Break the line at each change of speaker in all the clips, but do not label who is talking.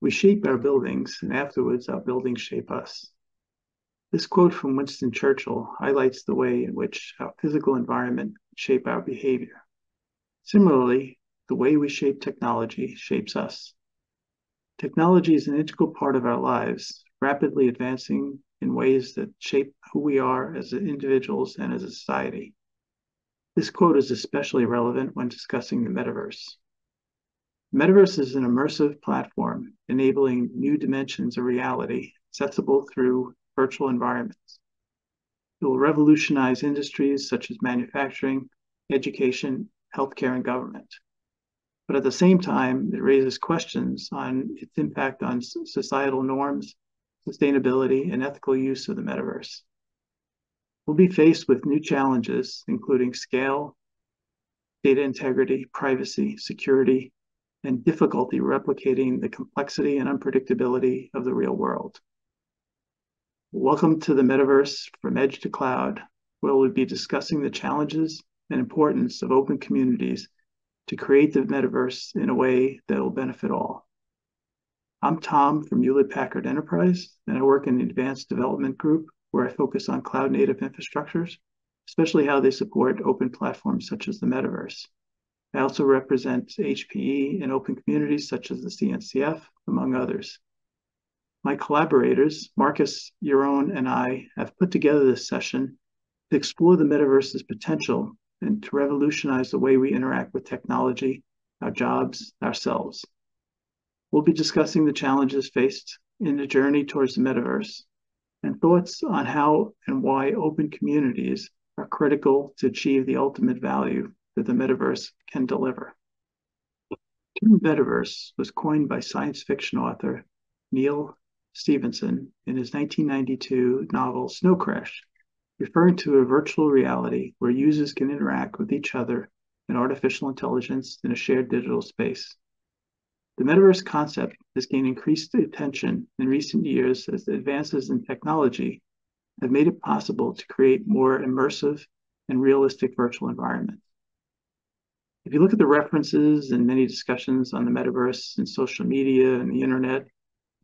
We shape our buildings, and afterwards our buildings shape us. This quote from Winston Churchill highlights the way in which our physical environment shape our behavior. Similarly, the way we shape technology shapes us. Technology is an integral part of our lives, rapidly advancing in ways that shape who we are as individuals and as a society. This quote is especially relevant when discussing the metaverse. Metaverse is an immersive platform enabling new dimensions of reality accessible through virtual environments. It will revolutionize industries such as manufacturing, education, healthcare, and government. But at the same time, it raises questions on its impact on societal norms, sustainability, and ethical use of the metaverse. We'll be faced with new challenges, including scale, data integrity, privacy, security, and difficulty replicating the complexity and unpredictability of the real world. Welcome to the metaverse from edge to cloud, where we'll be discussing the challenges and importance of open communities to create the metaverse in a way that will benefit all. I'm Tom from Hewlett Packard Enterprise, and I work in the Advanced Development Group, where I focus on cloud native infrastructures, especially how they support open platforms such as the metaverse. I also represent HPE in open communities such as the CNCF, among others. My collaborators, Marcus, Jeroen, and I, have put together this session to explore the metaverse's potential and to revolutionize the way we interact with technology, our jobs, ourselves. We'll be discussing the challenges faced in the journey towards the metaverse and thoughts on how and why open communities are critical to achieve the ultimate value that the metaverse can deliver. The metaverse was coined by science fiction author Neal Stephenson in his 1992 novel Snow Crash, referring to a virtual reality where users can interact with each other and artificial intelligence in a shared digital space. The metaverse concept has gained increased attention in recent years as the advances in technology have made it possible to create more immersive and realistic virtual environments. If you look at the references and many discussions on the metaverse and social media and the internet,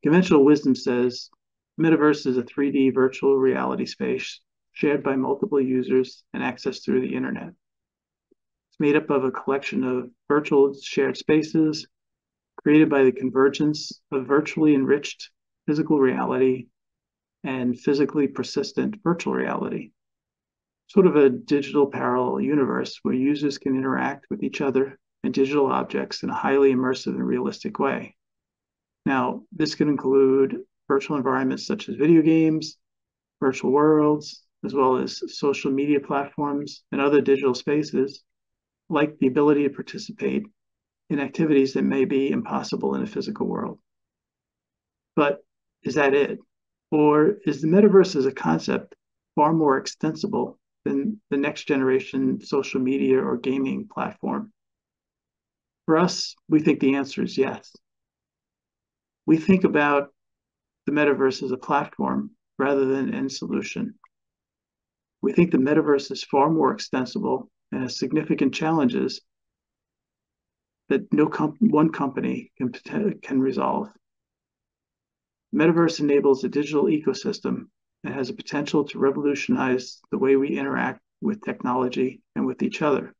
Conventional wisdom says metaverse is a 3D virtual reality space shared by multiple users and accessed through the internet. It's made up of a collection of virtual shared spaces created by the convergence of virtually enriched physical reality and physically persistent virtual reality. Sort of a digital parallel universe where users can interact with each other and digital objects in a highly immersive and realistic way. Now, this could include virtual environments such as video games, virtual worlds, as well as social media platforms and other digital spaces, like the ability to participate in activities that may be impossible in a physical world. But is that it? Or is the metaverse as a concept far more extensible than the next generation social media or gaming platform? For us, we think the answer is yes we think about the metaverse as a platform rather than an end solution. We think the metaverse is far more extensible and has significant challenges that no one company can, can resolve. Metaverse enables a digital ecosystem that has a potential to revolutionize the way we interact with technology and with each other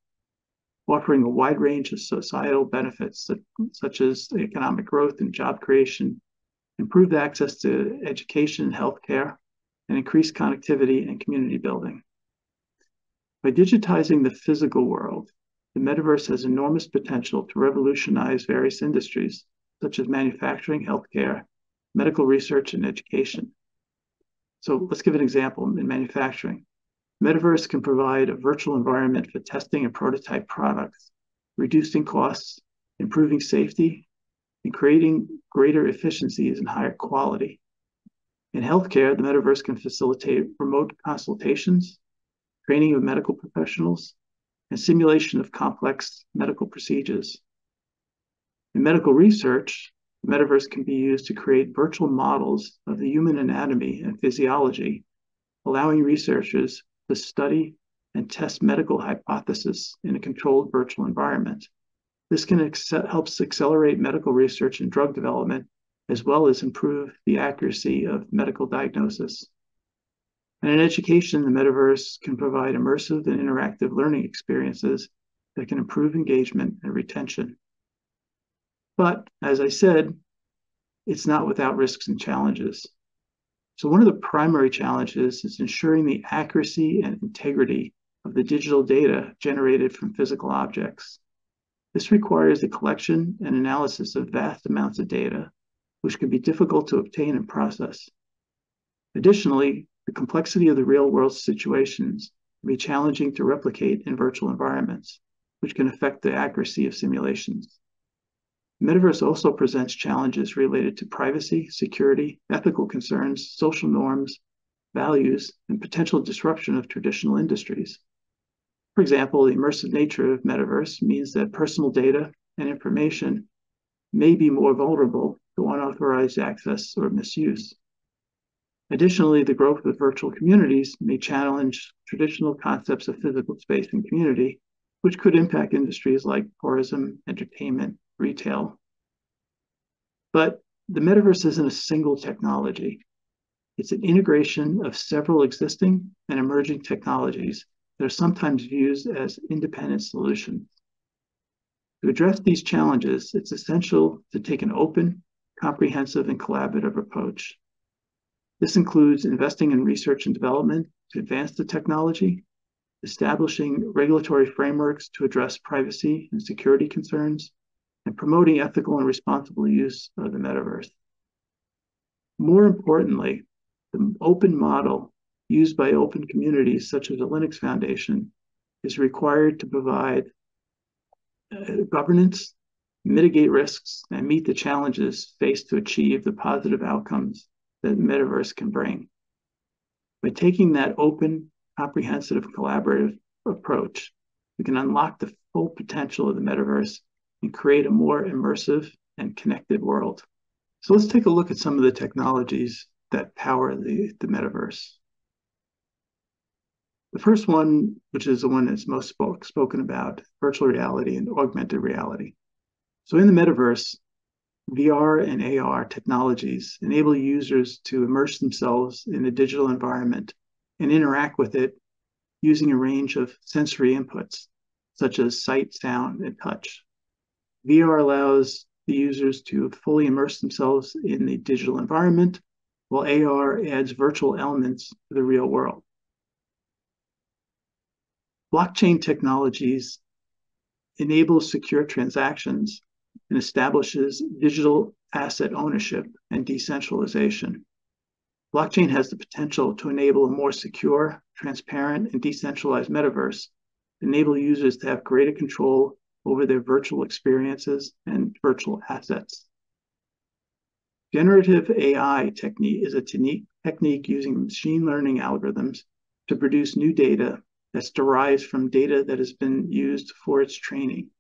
offering a wide range of societal benefits that, such as economic growth and job creation, improved access to education and healthcare, and increased connectivity and community building. By digitizing the physical world, the metaverse has enormous potential to revolutionize various industries, such as manufacturing, healthcare, medical research, and education. So let's give an example in manufacturing. Metaverse can provide a virtual environment for testing and prototype products, reducing costs, improving safety, and creating greater efficiencies and higher quality. In healthcare, the metaverse can facilitate remote consultations, training of medical professionals, and simulation of complex medical procedures. In medical research, metaverse can be used to create virtual models of the human anatomy and physiology, allowing researchers to study and test medical hypotheses in a controlled virtual environment. This can help accelerate medical research and drug development as well as improve the accuracy of medical diagnosis. And in education, the metaverse can provide immersive and interactive learning experiences that can improve engagement and retention. But as I said, it's not without risks and challenges. So, one of the primary challenges is ensuring the accuracy and integrity of the digital data generated from physical objects. This requires the collection and analysis of vast amounts of data, which can be difficult to obtain and process. Additionally, the complexity of the real world situations can be challenging to replicate in virtual environments, which can affect the accuracy of simulations. Metaverse also presents challenges related to privacy, security, ethical concerns, social norms, values, and potential disruption of traditional industries. For example, the immersive nature of metaverse means that personal data and information may be more vulnerable to unauthorized access or misuse. Additionally, the growth of virtual communities may challenge traditional concepts of physical space and community, which could impact industries like tourism, entertainment, retail. But the metaverse isn't a single technology. It's an integration of several existing and emerging technologies that are sometimes used as independent solutions. To address these challenges, it's essential to take an open, comprehensive, and collaborative approach. This includes investing in research and development to advance the technology, establishing regulatory frameworks to address privacy and security concerns, and promoting ethical and responsible use of the metaverse. More importantly, the open model used by open communities such as the Linux Foundation is required to provide uh, governance, mitigate risks, and meet the challenges faced to achieve the positive outcomes that metaverse can bring. By taking that open, comprehensive, collaborative approach, we can unlock the full potential of the metaverse and create a more immersive and connected world. So let's take a look at some of the technologies that power the, the metaverse. The first one, which is the one that's most spoke, spoken about, virtual reality and augmented reality. So in the metaverse, VR and AR technologies enable users to immerse themselves in a digital environment and interact with it using a range of sensory inputs, such as sight, sound, and touch. VR allows the users to fully immerse themselves in the digital environment, while AR adds virtual elements to the real world. Blockchain technologies enable secure transactions and establishes digital asset ownership and decentralization. Blockchain has the potential to enable a more secure, transparent, and decentralized metaverse, enable users to have greater control over their virtual experiences and virtual assets. Generative AI technique is a technique using machine learning algorithms to produce new data that's derived from data that has been used for its training.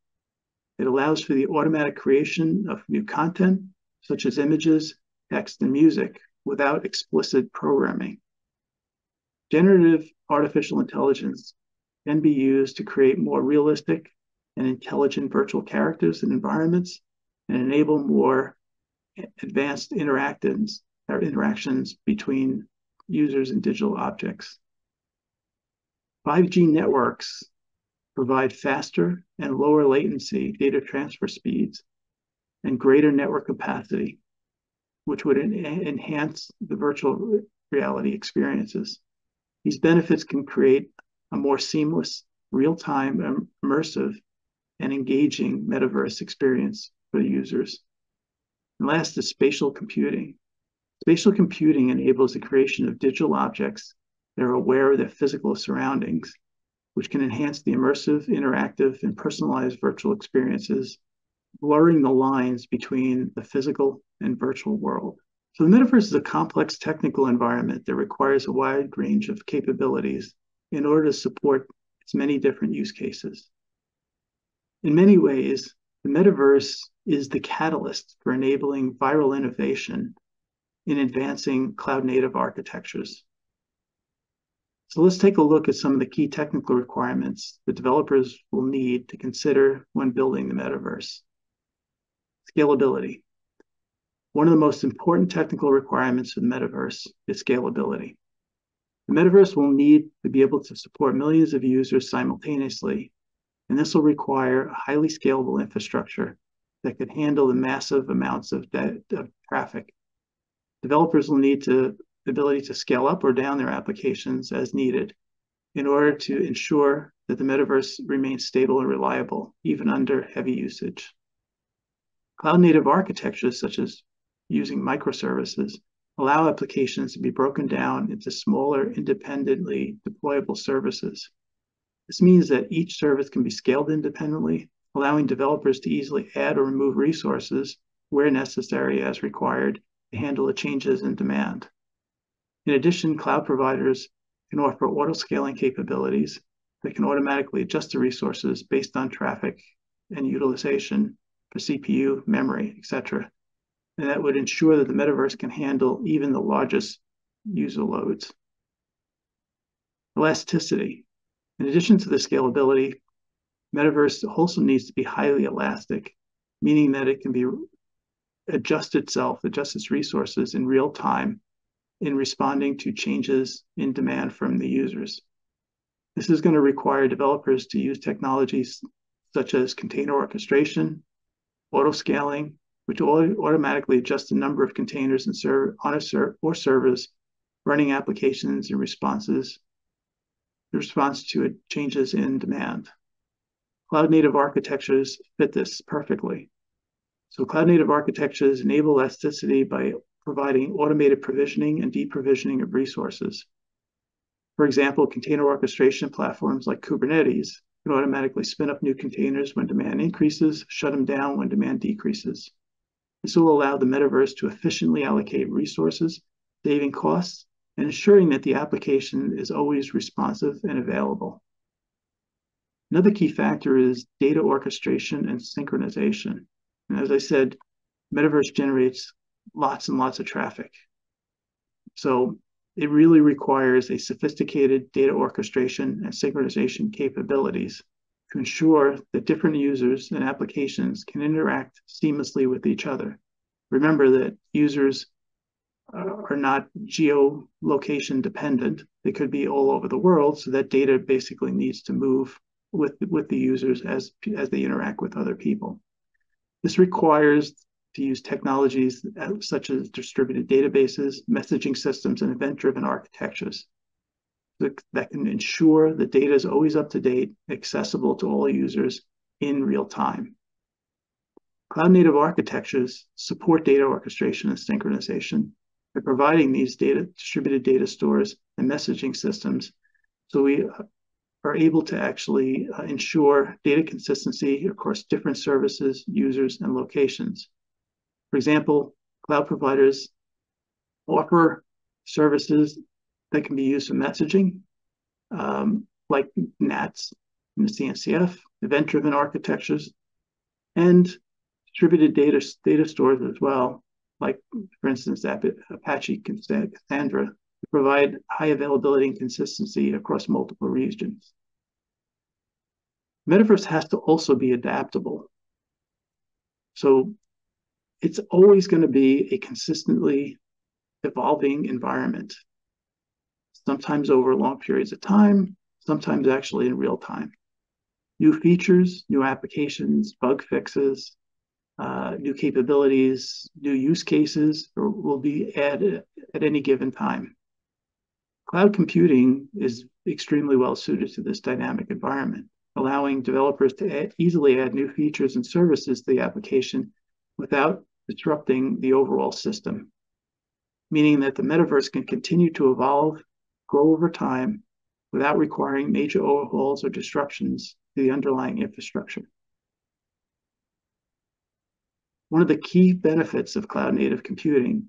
It allows for the automatic creation of new content, such as images, text, and music, without explicit programming. Generative artificial intelligence can be used to create more realistic and intelligent virtual characters and environments and enable more advanced interactions or interactions between users and digital objects. 5G networks provide faster and lower latency data transfer speeds and greater network capacity, which would en enhance the virtual reality experiences. These benefits can create a more seamless, real time, immersive, and engaging metaverse experience for the users. And last is spatial computing. Spatial computing enables the creation of digital objects that are aware of their physical surroundings which can enhance the immersive, interactive, and personalized virtual experiences, blurring the lines between the physical and virtual world. So, the metaverse is a complex technical environment that requires a wide range of capabilities in order to support its many different use cases. In many ways, the metaverse is the catalyst for enabling viral innovation in advancing cloud native architectures. So let's take a look at some of the key technical requirements that developers will need to consider when building the metaverse. Scalability. One of the most important technical requirements for the metaverse is scalability. The metaverse will need to be able to support millions of users simultaneously, and this will require a highly scalable infrastructure that could handle the massive amounts of, of traffic. Developers will need to, the ability to scale up or down their applications as needed in order to ensure that the metaverse remains stable and reliable, even under heavy usage. Cloud native architectures, such as using microservices, allow applications to be broken down into smaller, independently deployable services. This means that each service can be scaled independently, allowing developers to easily add or remove resources where necessary as required to handle the changes in demand. In addition, cloud providers can offer auto-scaling capabilities that can automatically adjust the resources based on traffic and utilization for CPU, memory, etc. And that would ensure that the metaverse can handle even the largest user loads. Elasticity. In addition to the scalability, metaverse also needs to be highly elastic, meaning that it can be adjust itself, adjust its resources in real time in responding to changes in demand from the users. This is going to require developers to use technologies such as container orchestration, auto scaling, which automatically adjust the number of containers and serve on a or servers running applications and responses, in response to changes in demand. Cloud native architectures fit this perfectly. So cloud native architectures enable elasticity by providing automated provisioning and deprovisioning of resources. For example, container orchestration platforms like Kubernetes can automatically spin up new containers when demand increases, shut them down when demand decreases. This will allow the metaverse to efficiently allocate resources, saving costs, and ensuring that the application is always responsive and available. Another key factor is data orchestration and synchronization. And as I said, Metaverse generates lots and lots of traffic. So it really requires a sophisticated data orchestration and synchronization capabilities to ensure that different users and applications can interact seamlessly with each other. Remember that users Uh, are not geolocation dependent. They could be all over the world, so that data basically needs to move with, with the users as, as they interact with other people. This requires to use technologies uh, such as distributed databases, messaging systems, and event-driven architectures that can ensure the data is always up to date, accessible to all users in real time. Cloud native architectures support data orchestration and synchronization by providing these data distributed data stores and messaging systems so we are able to actually uh, ensure data consistency across different services, users, and locations. For example, cloud providers offer services that can be used for messaging, um, like NATS and the CNCF, event-driven architectures, and distributed data, data stores as well, like, for instance, Apache Cassandra, to provide high availability and consistency across multiple regions. Metaverse has to also be adaptable. So it's always going to be a consistently evolving environment, sometimes over long periods of time, sometimes actually in real time. New features, new applications, bug fixes, uh, new capabilities, new use cases will be added at any given time. Cloud computing is extremely well suited to this dynamic environment, allowing developers to add, easily add new features and services to the application without disrupting the overall system, meaning that the metaverse can continue to evolve, grow over time without requiring major overhauls or disruptions to the underlying infrastructure. One of the key benefits of cloud native computing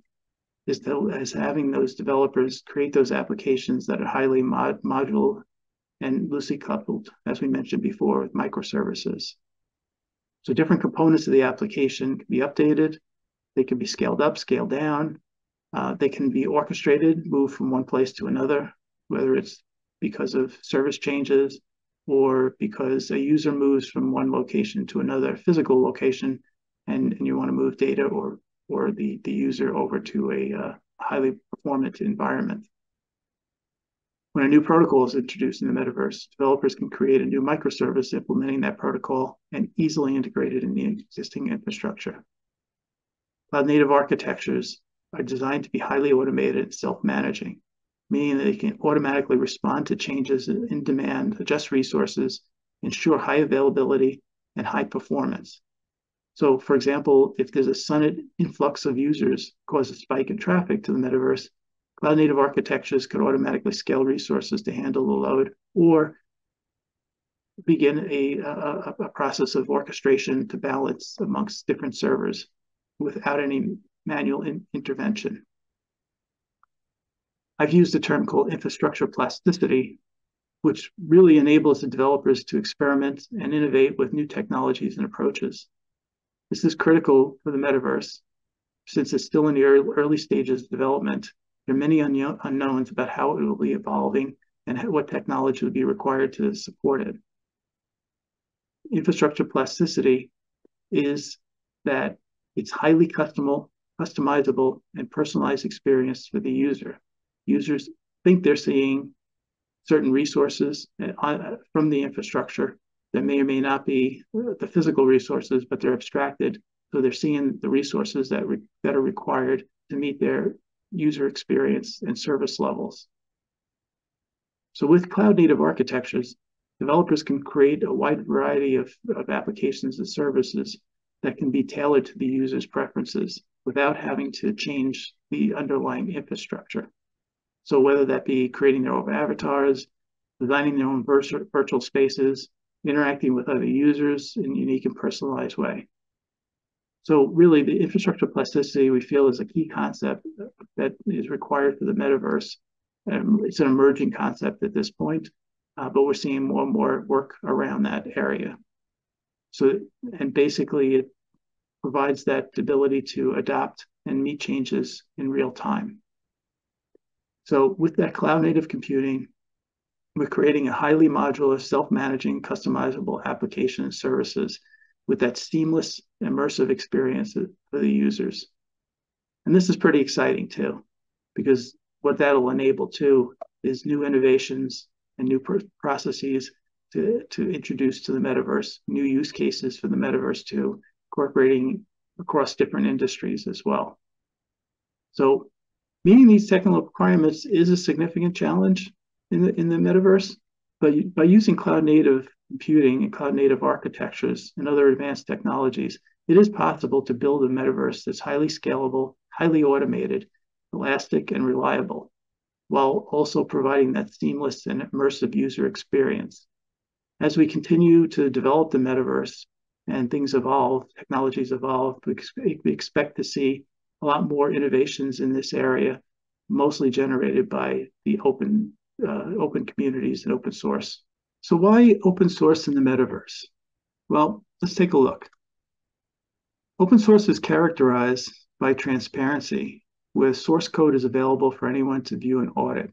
is, to, is having those developers create those applications that are highly mod, modular and loosely coupled, as we mentioned before, with microservices. So different components of the application can be updated. They can be scaled up, scaled down. Uh, they can be orchestrated, moved from one place to another, whether it's because of service changes or because a user moves from one location to another physical location and, and you want to move data or or the, the user over to a uh, highly performant environment. When a new protocol is introduced in the metaverse, developers can create a new microservice implementing that protocol and easily integrate it in the existing infrastructure. Cloud native architectures are designed to be highly automated and self-managing, meaning that they can automatically respond to changes in demand, adjust resources, ensure high availability and high performance. So for example, if there's a sudden influx of users cause a spike in traffic to the metaverse, Cloud native architectures could automatically scale resources to handle the load or begin a, a, a, process of orchestration to balance amongst different servers without any manual in intervention. I've used a term called infrastructure plasticity, which really enables the developers to experiment and innovate with new technologies and approaches. This is critical for the metaverse since it's still in the early stages of development there are many unknowns about how it will be evolving and what technology will be required to support it. Infrastructure plasticity is that it's highly customizable, customizable and personalized experience for the user. Users think they're seeing certain resources uh, from the infrastructure that may or may not be the physical resources, but they're abstracted. So they're seeing the resources that, re that are required to meet their user experience and service levels. So with cloud native architectures, developers can create a wide variety of, of applications and services that can be tailored to the user's preferences without having to change the underlying infrastructure. So whether that be creating their own avatars, designing their own virtual, virtual spaces, interacting with other users in a unique and personalized way. So really the infrastructure plasticity we feel is a key concept that is required for the metaverse. Um, it's an emerging concept at this point, uh, but we're seeing more and more work around that area. So, and basically it provides that ability to adapt and meet changes in real time. So with that cloud native computing, we're creating a highly modular, self-managing, customizable application and services with that seamless, immersive experience for the users. And this is pretty exciting too, because what that'll enable too is new innovations and new processes to, to introduce to the metaverse, new use cases for the metaverse too, incorporating across different industries as well. So meeting these technical requirements is a significant challenge in the, in the metaverse, but by using cloud native computing and cloud native architectures and other advanced technologies, it is possible to build a metaverse that's highly scalable, highly automated, elastic, and reliable, while also providing that seamless and immersive user experience. As we continue to develop the metaverse and things evolve, technologies evolve, we, we expect to see a lot more innovations in this area, mostly generated by the open, uh, open communities and open source so why open source in the metaverse? Well, let's take a look. Open source is characterized by transparency, where source code is available for anyone to view and audit.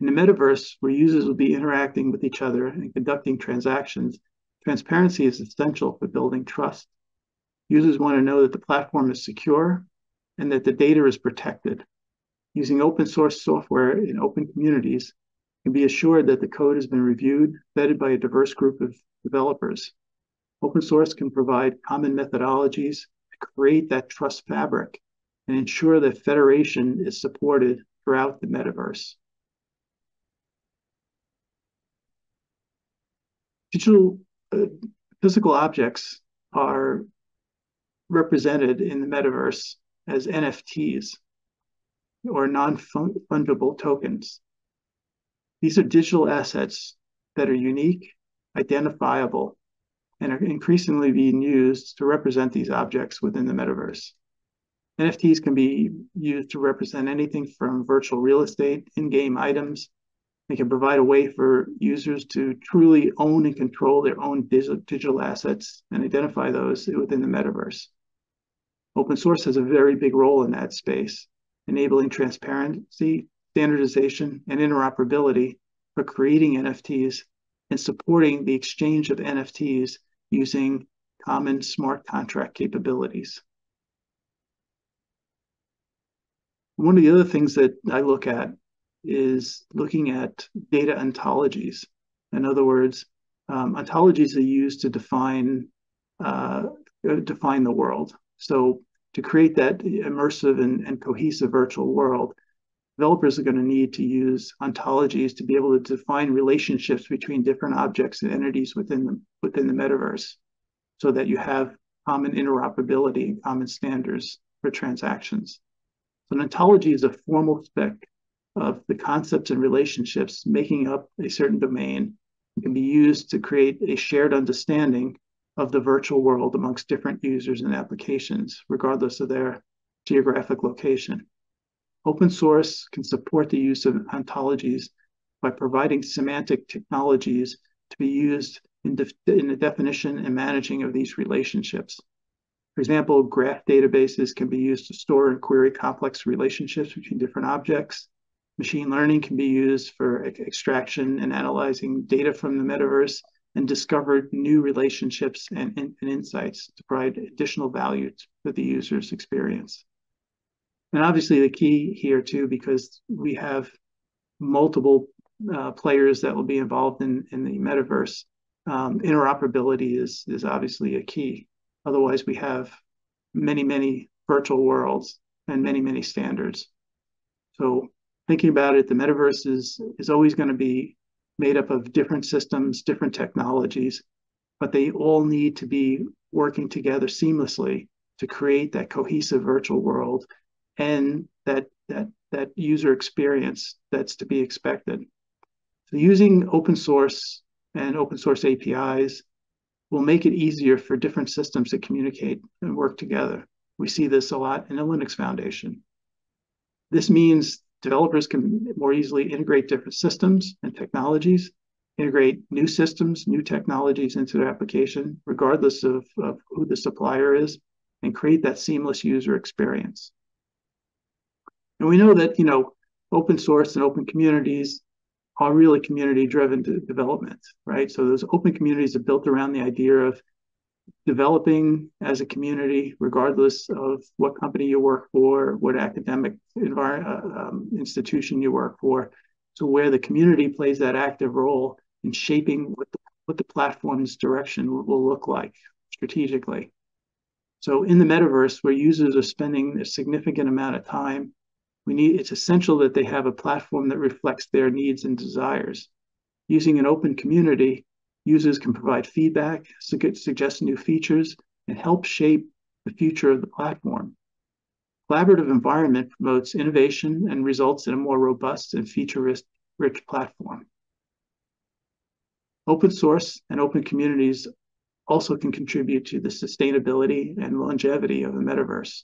In the metaverse, where users will be interacting with each other and conducting transactions, transparency is essential for building trust. Users want to know that the platform is secure and that the data is protected. Using open source software in open communities can be assured that the code has been reviewed, vetted by a diverse group of developers. Open source can provide common methodologies to create that trust fabric and ensure that federation is supported throughout the metaverse. Digital uh, physical objects are represented in the metaverse as NFTs or non-fungible tokens. These are digital assets that are unique, identifiable, and are increasingly being used to represent these objects within the metaverse. NFTs can be used to represent anything from virtual real estate, in-game items. They can provide a way for users to truly own and control their own digital assets and identify those within the metaverse. Open source has a very big role in that space, enabling transparency, standardization, and interoperability for creating NFTs and supporting the exchange of NFTs using common smart contract capabilities. One of the other things that I look at is looking at data ontologies. In other words, um, ontologies are used to define uh, define the world. So to create that immersive and, and cohesive virtual world, developers are going to need to use ontologies to be able to define relationships between different objects and entities within the, within the metaverse so that you have common interoperability and common standards for transactions. So an ontology is a formal spec of the concepts and relationships making up a certain domain it can be used to create a shared understanding of the virtual world amongst different users and applications, regardless of their geographic location. Open source can support the use of ontologies by providing semantic technologies to be used in, in the definition and managing of these relationships. For example, graph databases can be used to store and query complex relationships between different objects. Machine learning can be used for extraction and analyzing data from the metaverse and discover new relationships and, and insights to provide additional value to the user's experience. And obviously the key here too, because we have multiple uh, players that will be involved in, in the metaverse, um, interoperability is, is obviously a key. Otherwise we have many, many virtual worlds and many, many standards. So thinking about it, the metaverse is, is always going to be made up of different systems, different technologies, but they all need to be working together seamlessly to create that cohesive virtual world and that that that user experience that's to be expected. So using open source and open source APIs will make it easier for different systems to communicate and work together. We see this a lot in the Linux Foundation. This means developers can more easily integrate different systems and technologies, integrate new systems, new technologies into their application, regardless of, of who the supplier is, and create that seamless user experience. And we know that, you know, open source and open communities are really community driven to development, right? So those open communities are built around the idea of developing as a community, regardless of what company you work for, what academic environment, uh, um, institution you work for, to where the community plays that active role in shaping what the, what the platform's direction will, will look like strategically. So in the metaverse, where users are spending a significant amount of time, we need it's essential that they have a platform that reflects their needs and desires. Using an open community Users can provide feedback, suggest new features, and help shape the future of the platform. Collaborative environment promotes innovation and results in a more robust and feature-rich platform. Open source and open communities also can contribute to the sustainability and longevity of the metaverse.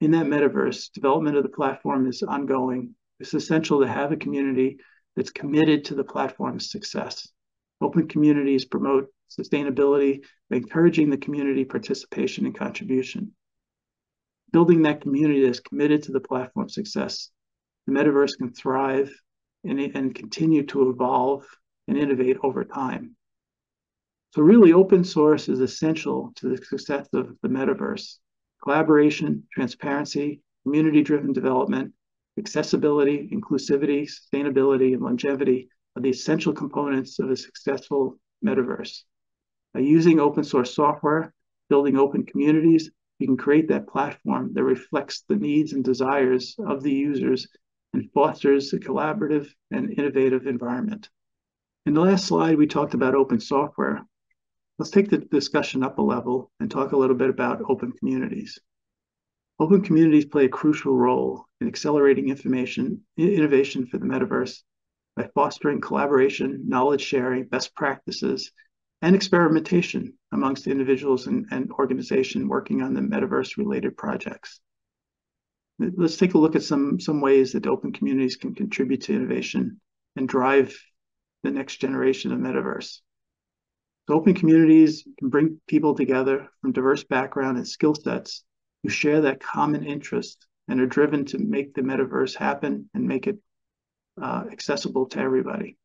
In that metaverse, development of the platform is ongoing. It's essential to have a community that's committed to the platform's success. Open communities promote sustainability encouraging the community participation and contribution. Building that community that is committed to the platform's success, the metaverse can thrive and, and continue to evolve and innovate over time. So really open source is essential to the success of the metaverse. Collaboration, transparency, community-driven development, accessibility, inclusivity, sustainability, and longevity are the essential components of a successful metaverse. By using open source software, building open communities, you can create that platform that reflects the needs and desires of the users and fosters a collaborative and innovative environment. In the last slide, we talked about open software. Let's take the discussion up a level and talk a little bit about open communities. Open communities play a crucial role in accelerating information innovation for the metaverse by fostering collaboration, knowledge sharing, best practices, and experimentation amongst individuals and, and organizations working on the metaverse related projects. Let's take a look at some, some ways that open communities can contribute to innovation and drive the next generation of metaverse. So open communities can bring people together from diverse background and skill sets who share that common interest and are driven to make the metaverse happen and make it uh, accessible to everybody.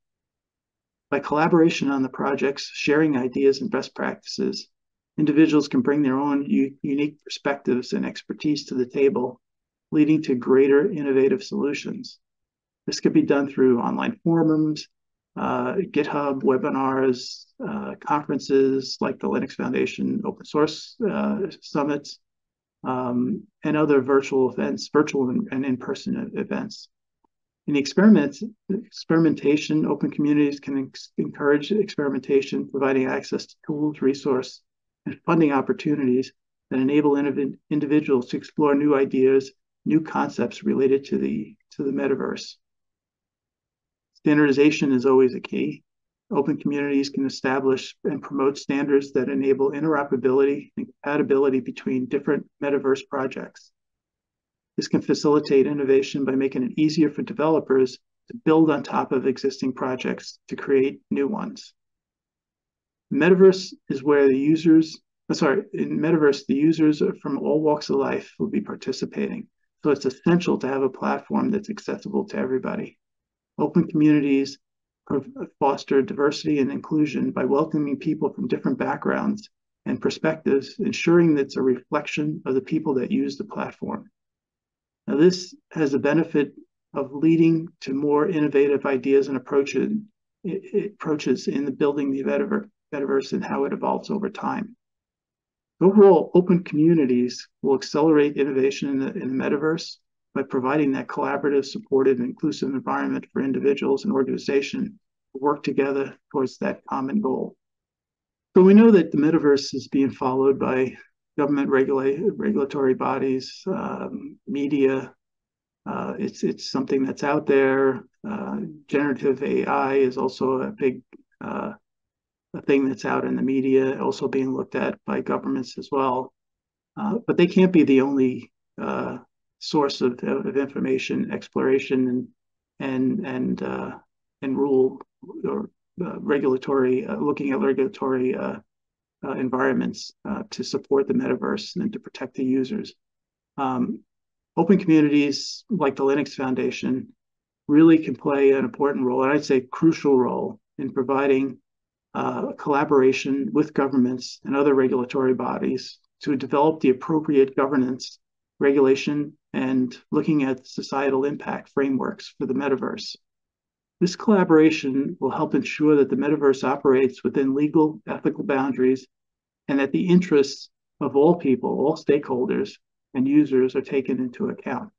By collaboration on the projects, sharing ideas and best practices, individuals can bring their own unique perspectives and expertise to the table leading to greater innovative solutions. This could be done through online forums, uh, GitHub, webinars, uh, conferences like the Linux Foundation Open Source uh, Summits, um, and other virtual events, virtual and in-person events. In the experiment, experimentation, open communities can encourage experimentation, providing access to tools, resource, and funding opportunities that enable individuals to explore new ideas, new concepts related to the, to the metaverse. Standardization is always a key. Open communities can establish and promote standards that enable interoperability and compatibility between different metaverse projects. This can facilitate innovation by making it easier for developers to build on top of existing projects to create new ones. Metaverse is where the users, uh, sorry, in Metaverse, the users from all walks of life will be participating. So it's essential to have a platform that's accessible to everybody. Open communities foster diversity and inclusion by welcoming people from different backgrounds and perspectives, ensuring that it's a reflection of the people that use the platform. Now, this has the benefit of leading to more innovative ideas and approaches, approaches in the building the metaverse and how it evolves over time. Overall, open communities will accelerate innovation in the, in the metaverse by providing that collaborative, supportive, inclusive environment for individuals and organizations to work together towards that common goal. So we know that the metaverse is being followed by government regula- regulatory bodies, um, media. Uh, it's it's something that's out there. Uh, generative AI is also a big uh, a thing that's out in the media, also being looked at by governments as well. Uh, but they can't be the only uh, source of, of information, exploration, and and and uh, and rule or regulatory looking at regulatory uh, environments uh, to support the metaverse and to protect the users. Um, open communities like the Linux Foundation really can play an important role, and I'd say crucial role in providing uh, collaboration with governments and other regulatory bodies to develop the appropriate governance, regulation, and looking at societal impact frameworks for the metaverse. This collaboration will help ensure that the metaverse operates within legal, ethical boundaries and that the interests of all people, all stakeholders, and users are taken into account.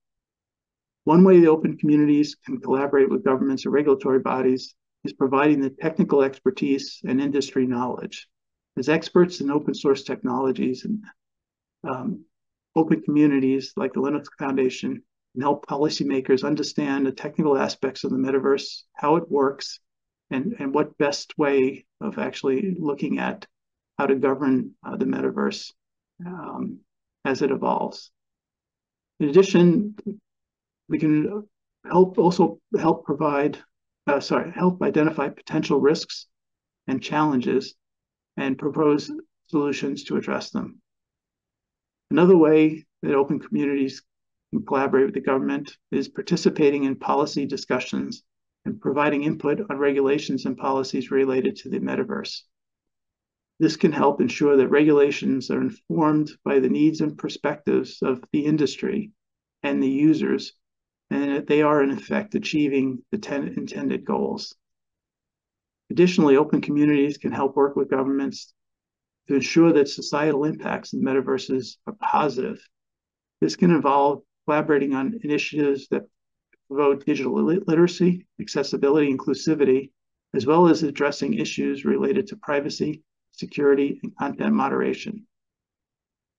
One way the open communities can collaborate with governments or regulatory bodies is providing the technical expertise and industry knowledge. As experts in open source technologies and um, open communities like the Linux Foundation and help policymakers understand the technical aspects of the metaverse, how it works, and, and what best way of actually looking at how to govern uh, the metaverse um, as it evolves. In addition, we can help also help provide, uh, sorry, help identify potential risks and challenges and propose solutions to address them. Another way that open communities can collaborate with the government is participating in policy discussions and providing input on regulations and policies related to the metaverse. This can help ensure that regulations are informed by the needs and perspectives of the industry and the users, and that they are in effect achieving the ten intended goals. Additionally, open communities can help work with governments to ensure that societal impacts in metaverses are positive. This can involve collaborating on initiatives that promote digital literacy, accessibility, inclusivity, as well as addressing issues related to privacy, security, and content moderation.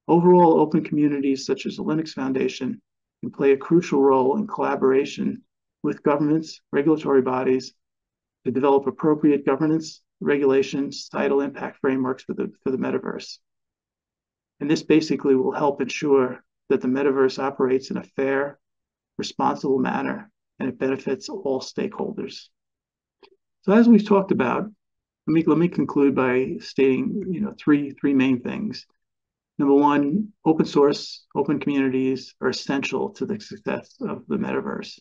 Overall, open communities such as the Linux Foundation can play a crucial role in collaboration with governments, regulatory bodies to develop appropriate governance, regulations, societal impact frameworks for the, for the metaverse. And this basically will help ensure that the metaverse operates in a fair, responsible manner and it benefits all stakeholders. So as we've talked about, let me let me conclude by stating, you know, three three main things. Number one, open source, open communities are essential to the success of the metaverse.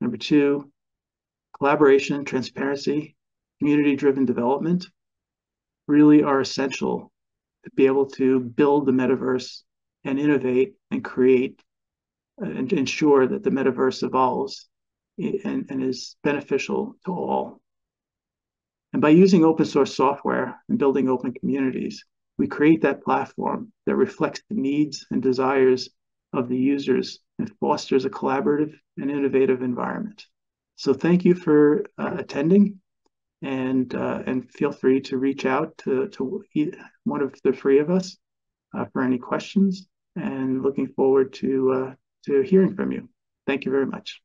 Number two, collaboration, transparency, community-driven development really are essential to be able to build the metaverse and innovate and create and ensure that the metaverse evolves and, and is beneficial to all. And by using open source software and building open communities, we create that platform that reflects the needs and desires of the users and fosters a collaborative and innovative environment. So thank you for uh, attending and uh, and feel free to reach out to, to one of the three of us uh, for any questions and looking forward to uh, to hearing from you. Thank you very much.